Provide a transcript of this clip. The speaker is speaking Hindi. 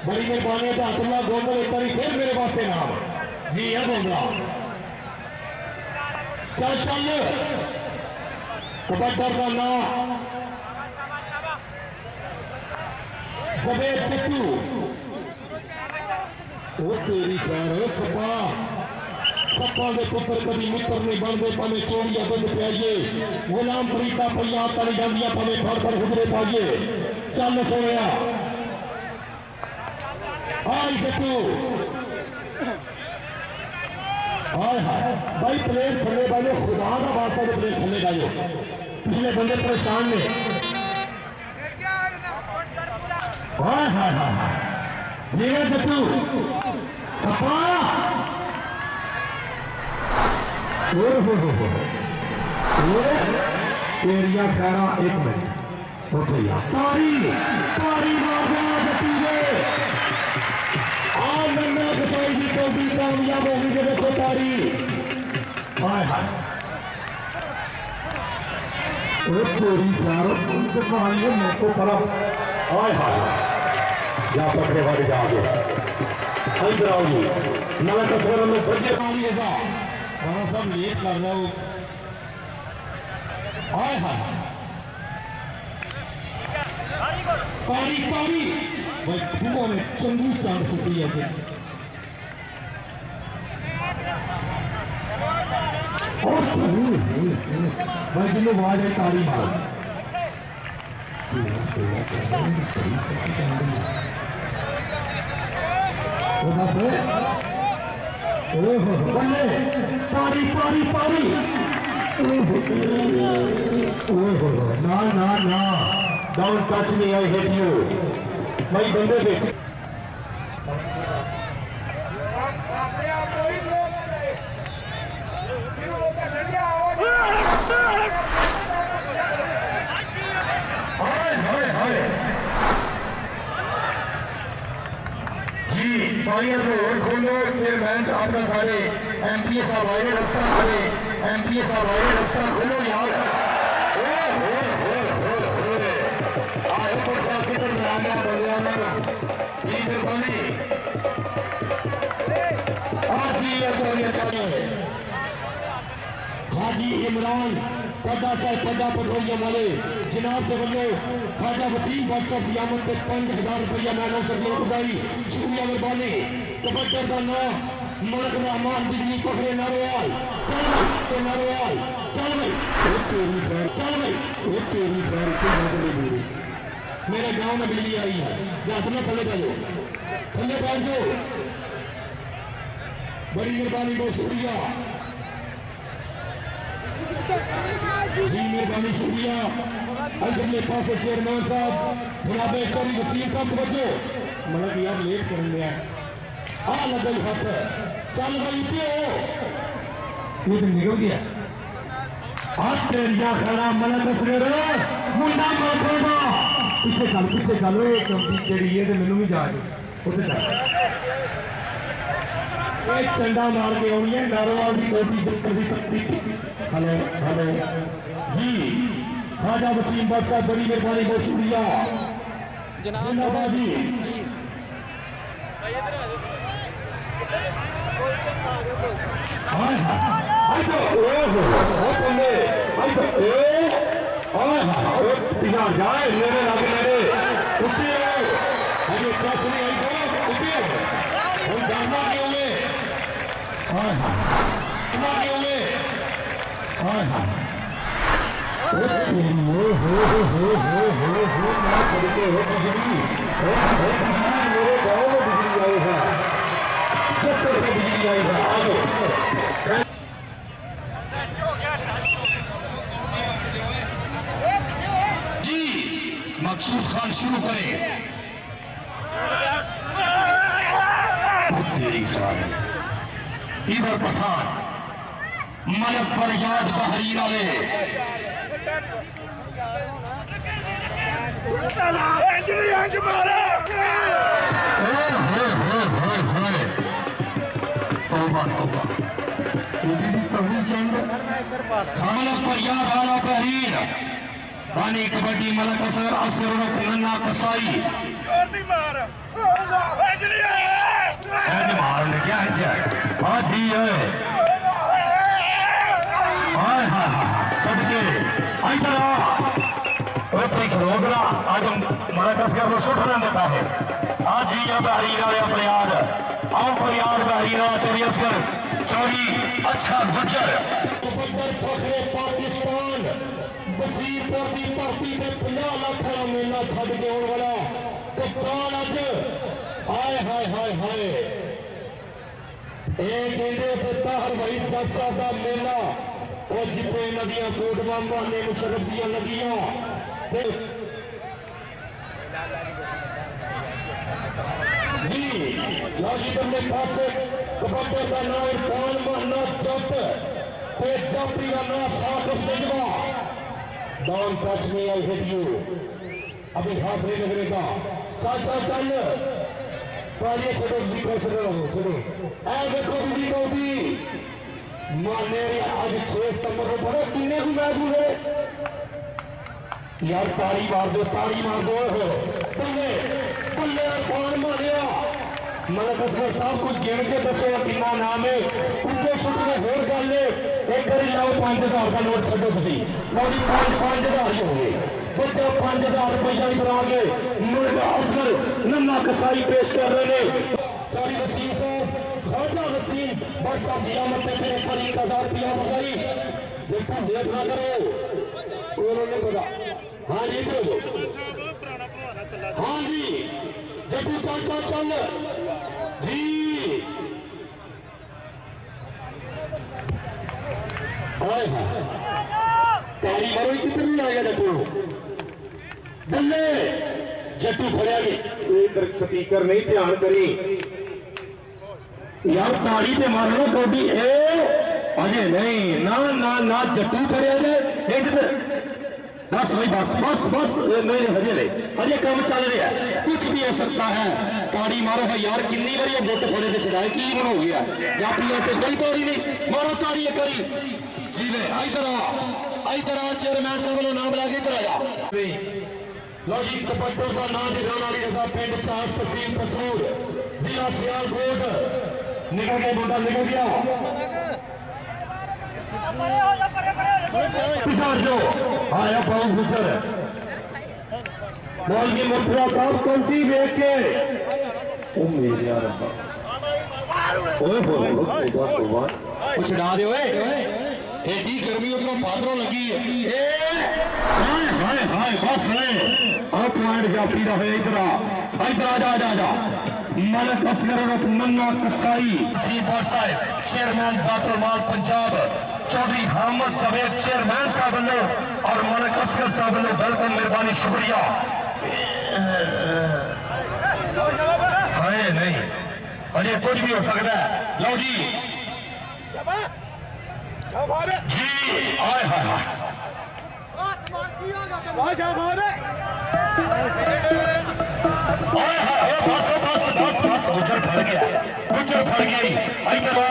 बड़ी मेहरबानी है अब्दुल्ला गोंदल एक बार फिर मेरे वास्ते नाम जी है। गोंदला चल। चल कबड्डर का नाम जबेद चिट्टू। ओ, तेरी खैर सपा। सपा के पुत्र कभी मित्र नहीं बनते भावे चोरिया बंद पाइए गुलाम फरीदा पइया तली जांदियाँ भावे फड़ फड़ हुजरे पाइए। चल सोया हाय जट्टू हाय हाय। भाई प्लेन थले वाले, खुदा का वास्ता तो प्लेन थले जाइए पिछले बंदे परेशान ने। हाय हाय हाय जीवे जट्टू सपा। हो हो हो। ओए तेरिया खैरा एक मिनट। उठ भैया तारी तारी मार आज नन्ना कसाई की कौटी कामयाब होगी जब देखो तारी हाय हाय ओ तेरी प्यारो उनके कहानी है मेरे को परा हाय हाय जा पकड़े वाले जा आगे अंदर आओ जी नला कसर में बजे वाली है जा वहाँ सब लेट कर रहा हूँ हाय हाय तारी तारी भाई फूकों में चंगी चाँद सुटी है फिर और भाई जिन्हें आवाज़ है तारी मारो वो बस ओहो बल्ले पारी पारी पारी ओहो ना ना ना don't touch me I hate you भाई, बंदे बेच को और खोलो चेयरमैन साहब का सारे एमपीए साहब रास्ता खोले एमपीए साहब रास्ता खोलो यार जी मेहरबानी हाँ जी अच्छा जी अच्छा जी हाजी इमरान पदा साहब पदा पटोरिया वाले जनाब के बल्लो खाजा वसीम बादशाह कियामत पे पाँच हज़ार रुपया मैंने कर दिया शुक्रिया मेहरबानी कबड्डर का नाम मलक रहमान बिजली पकड़े नारोयाल चल भाई तो नारोयाल चल भाई तेरी खैर चल भाई मेरे गाँव में बिजली आई है। जात में थले बैठो थले बैठ जाओ। बड़ी मेहरबानी, बहुत शुक्रिया। जी मेहरबानी, शुक्रिया। अगले पास चेयरमैन साहब, जनाब करी वसीम साहब बचो मतलब यार लेट कर लिया आ, लगा हाथ। चल भाई पियो ये तो निकल गया। हाथ तेरिया खड़ा। मलक असगर मुंडा ਪਿੱਛੇ ਚੱਲ ਪਿੱਛੇ ਚੱਲ ਓਏ ਕੰਪਨੀ ਜਿਹੜੀ ਹੈ ਤੇ ਮੈਨੂੰ ਵੀ ਜਾ ਦੇ ਉੱਥੇ ਚੱਲ ਇਹ ਚੰਡਾ ਮਾਰ ਕੇ ਆਉਣੀ ਹੈ ਨਾਰੋਵਾਲ ਦੀ ਕੋਟੀ ਜਸਕਰ ਦੀ ਪੱਤੀ ਹਲੋ ਹਲੋ ਜੀ ਖਾਜਾ ਵਸੀਮ ਬਾਦਸ਼ਾਹ ਬੜੀ ਮਿਹਰਬਾਨੀ ਬਹੁਤ ਸ਼ੁਕਰੀਆ ਜਨਾਬ ਜਿੰਦਾਬਾਦ ਜੀ ਹਾਂ ਹਾਂ ਆਈ ਤਾਂ ਉਹ ਹੋ ਉਹ ਬੰਦੇ ਆਈ ਤਾਂ ਉਹ पिया जाए मेरे लग मेरे उठे अरे कस नहीं आई बोलो उठे हम जानना क्यों है हाय हाय जानना क्यों है हाय हाय हो हो हो हो हो हो मैं सदके हो बिजली मेरे गाँव में बिजली आई है। शुरू करें तेरी इधर पठान मलक फरियाद बहरी वाले तो मलक फरियाद आला बहरीन। बानी कबड्डी मलक असर असर नन्ना कसाई। मारने क्या है। हाजी है हाय हाय सबके इधर आ। ओ ठीक रोगना आज हम मलक असगर को सुठना देता है। आज ही अब हरीरा या प्रयाग आम प्रयाग का हरीरा चोरी असगर चोरी अच्छा गुजर। ਵਜ਼ੀਰਪੁਰ ਦੀ ਧਰਤੀ ਤੇ 50 ਲੱਖ ਦਾ ਮੇਲਾ ਛੱਡ ਕੇ ਆਉਣ ਵਾਲਾ ਕਪਤਾਨ ਅੱਜ ਹਾਏ ਹਾਏ ਹਾਏ ਹਾਏ ਇਹ ਕਹਿੰਦੇ ਦਿੱਤਾ ਹਰਵਾਈ ਜੱਜ ਸਾਹਿਬ ਦਾ ਮੇਲਾ ਉਹ ਜਿੱਥੇ ਇਹਨਾਂ ਦੀਆਂ ਕੋਟਵਾਂ ਮਾਨੇ ਮੁਸ਼ਰਫ ਦੀਆਂ ਲੱਗੀਆਂ ਤੇ ਜੀ ਲਓ ਜੀ ਬੰਦੇ ਪਾਸੇ ਕਬੱਡੀ ਦਾ ਨਾਮ ਇਰਫਾਨ ਮਹਨਾ ਜੱਟ ਤੇ ਜਾਪੀ ਦਾ ਨਾਮ ਸਾਕਬ डाउन टच में आई हिट यू अभी हाथ नहीं लगने का। चल चल चल पारिए छोड़ो जी को छोड़ो छोड़ो ऐ, देखो जी को भी। माने आज छह सितंबर को पता किन्ने को मैच हुए? यार ताड़ी मार दो ताड़ी मार दो। पल्ले पल्ले यार कौन मारिया मतलब साहब कुछ गिन के दसो कितना नाम है? उनके शुक्र होर गल है। एक बारी लाओ पाँच हज़ार का नोट छो तुम मोदी पाँच पाँच हज़ार ही होंगे बच्चा पाँच हज़ार रुपया ही बना के मुर्गा असगर नन्ना कसाई पेश कर रहे हैं कारी वसीम साहब खाजा वसीम बस साहब नियामत पे फिर एक बार एक हज़ार रुपया बधाई देखो देख ना करो उन्होंने पता हाँ जी बोलो हाँ जी जब चल चल चल जी हाय हाय तारी मारो किधर नहीं आएगा जट्टू जटू फड़िया ਫੜਿਆ ਜੀ ਸੁਰਿੰਦਰ ਸਪੀਕਰ ਨਹੀਂ ਧਿਆਨ ਕਰੀ ਯਾਰ ਤਾੜੀ ਤੇ ਮਾਰ ਲੋ ਗੋਡੀ ਏ ना ना ਨਾ ਨਾ ਨਾ ਜੱਟੂ ਫੜਿਆ ਜੇ बस भाई, बस बस बस। नहीं हजे नहीं। हजे काम चल रहा है। कुछ भी हो सकता है। ताड़ी मारो है, यार, किन्नी ये गोट फोड़े पे चढ़ाए की बन हो? गया या पी पे कोई ताड़ी नहीं। मारो ताड़ी ये करी जीवे, आई तरह। आई तरह चेयरमैन साहब ने नाम लागे कराया। लो जी का नाम दिलाने वाली जगह पिंड चांस तहसील कसूर, जिला सियालकोट। निकल के मुंडा निकल गया। पिछाड़ जो, आया पाउंड गुजर मौलवी मुर्तजा साहब, कंटी देख के। उम्मीद यार ओए बोलो बात बात कुछ डा दे, ओए। એટી ગરમીઓ તો પાત્રો લગી એ હાય હાય હાય બસ રે આ પોઈન્ટ જાતી રહે ઇધર ઇધર આ જા જા જા मलक असगर मन्ना कसाई सीबोर साहब चेयरमैन बातुलमाल पंजाब चौधरी हामद जावेद चेयरमैन साहब वालों और मलक असगर साहब वालों वेलकम मेहरबानी शुक्रिया हाय, नहीं। अरे कुछ भी हो सकता है। लो जी। गुजर फट गया गुजर फट गई